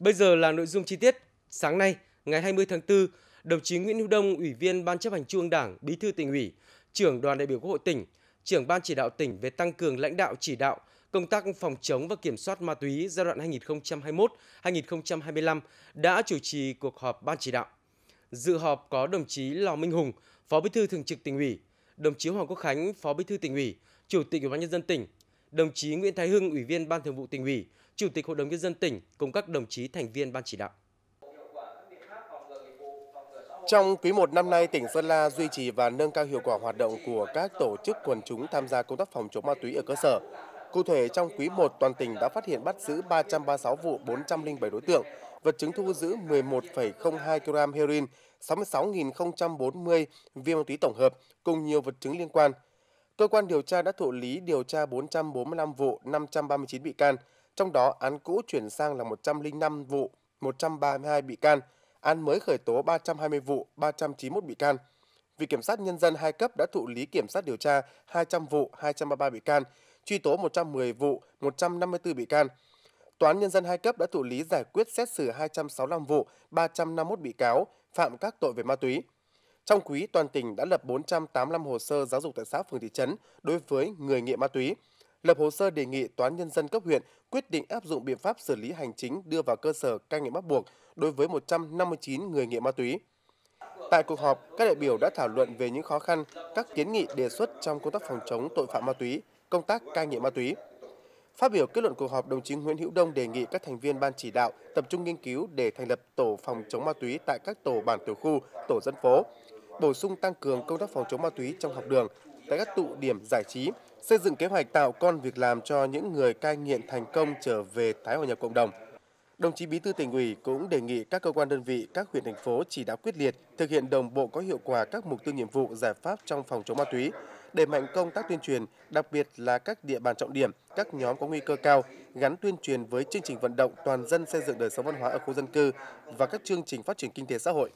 Bây giờ là nội dung chi tiết. Sáng nay, ngày 20 tháng 4, đồng chí Nguyễn Hữu Đông, Ủy viên Ban chấp hành Trung ương Đảng, Bí thư tỉnh ủy, trưởng đoàn đại biểu Quốc hội tỉnh, trưởng Ban chỉ đạo tỉnh về tăng cường lãnh đạo chỉ đạo công tác phòng chống và kiểm soát ma túy giai đoạn 2021-2025 đã chủ trì cuộc họp ban chỉ đạo. Dự họp có đồng chí Lò Minh Hùng, Phó Bí thư Thường trực tỉnh ủy, đồng chí Hoàng Quốc Khánh, Phó Bí thư tỉnh ủy, Chủ tịch Ủy ban nhân dân tỉnh, đồng chí Nguyễn Thái Hưng, Ủy viên Ban Thường vụ tỉnh ủy, Chủ tịch Hội đồng nhân dân tỉnh cùng các đồng chí thành viên ban chỉ đạo. Trong quý 1 năm nay, tỉnh Sơn La duy trì và nâng cao hiệu quả hoạt động của các tổ chức quần chúng tham gia công tác phòng chống ma túy ở cơ sở. Cụ thể, trong quý 1, toàn tỉnh đã phát hiện bắt giữ 336 vụ 407 đối tượng, vật chứng thu giữ 11,02 kg heroin, 66.040 viên ma túy tổng hợp cùng nhiều vật chứng liên quan. Cơ quan điều tra đã thụ lý điều tra 445 vụ, 539 bị can, trong đó án cũ chuyển sang là 105 vụ, 132 bị can, án mới khởi tố 320 vụ, 391 bị can. Viện Kiểm sát Nhân dân hai cấp đã thụ lý kiểm sát điều tra 200 vụ, 233 bị can, truy tố 110 vụ, 154 bị can. Tòa án Nhân dân hai cấp đã thụ lý giải quyết xét xử 265 vụ, 351 bị cáo, phạm các tội về ma túy. Trong quý, toàn tỉnh đã lập 485 hồ sơ giáo dục tại xã phường thị trấn đối với người nghiện ma túy, lập hồ sơ đề nghị Tòa án Nhân dân cấp huyện quyết định áp dụng biện pháp xử lý hành chính đưa vào cơ sở cai nghiện bắt buộc đối với 159 người nghiện ma túy. Tại cuộc họp, các đại biểu đã thảo luận về những khó khăn, các kiến nghị đề xuất trong công tác phòng chống tội phạm ma túy, công tác cai nghiện ma túy. Phát biểu kết luận cuộc họp, đồng chí Nguyễn Hữu Đông đề nghị các thành viên ban chỉ đạo tập trung nghiên cứu để thành lập tổ phòng chống ma túy tại các tổ bản tiểu khu, tổ dân phố, bổ sung tăng cường công tác phòng chống ma túy trong học đường, tại các tụ điểm giải trí, xây dựng kế hoạch tạo con việc làm cho những người cai nghiện thành công trở về tái hòa nhập cộng đồng. Đồng chí Bí thư tỉnh ủy cũng đề nghị các cơ quan đơn vị, các huyện thành phố chỉ đạo quyết liệt, thực hiện đồng bộ có hiệu quả các mục tiêu nhiệm vụ giải pháp trong phòng chống ma túy, đẩy mạnh công tác tuyên truyền, đặc biệt là các địa bàn trọng điểm, các nhóm có nguy cơ cao, gắn tuyên truyền với chương trình vận động toàn dân xây dựng đời sống văn hóa ở khu dân cư và các chương trình phát triển kinh tế xã hội.